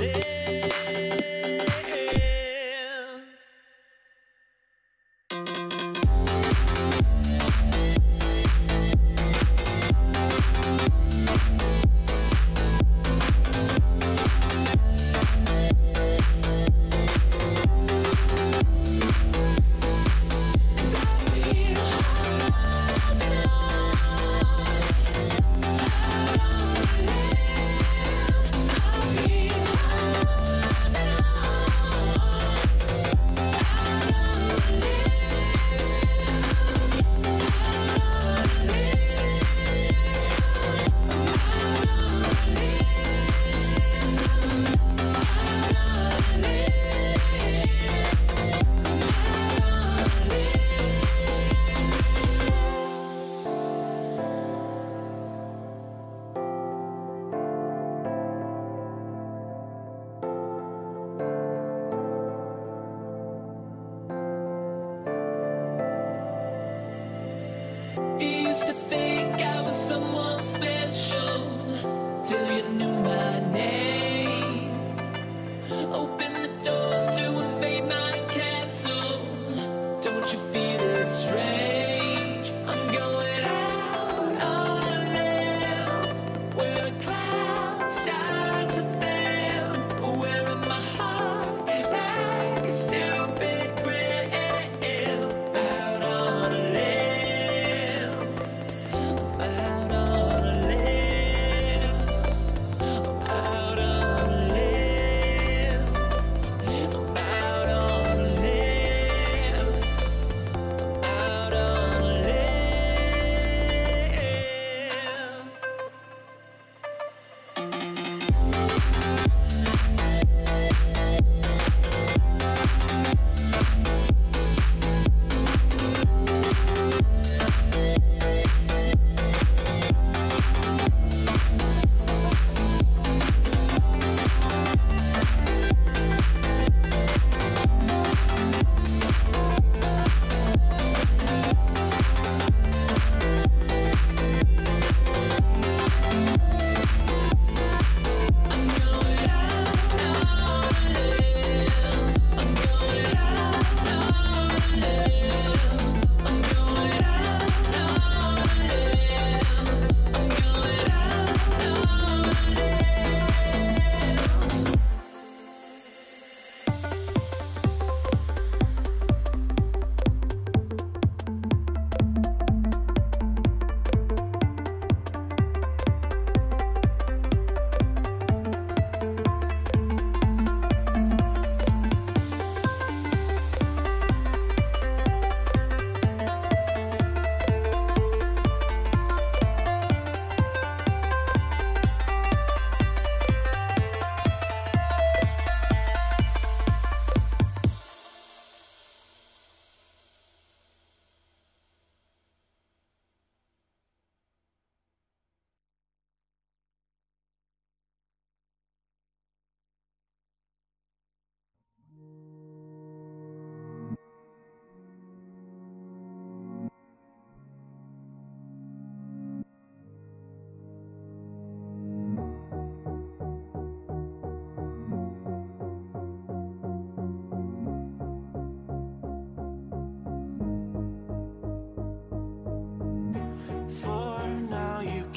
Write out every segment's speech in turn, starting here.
रे used to think I was someone special till you knew my name.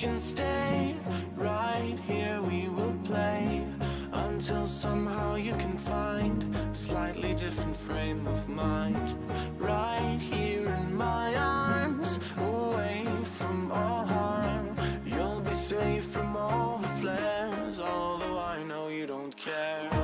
can stay. Right here we will play until somehow you can find a slightly different frame of mind. Right here in my arms away from all harm. You'll be safe from all the flares although i know you don't care.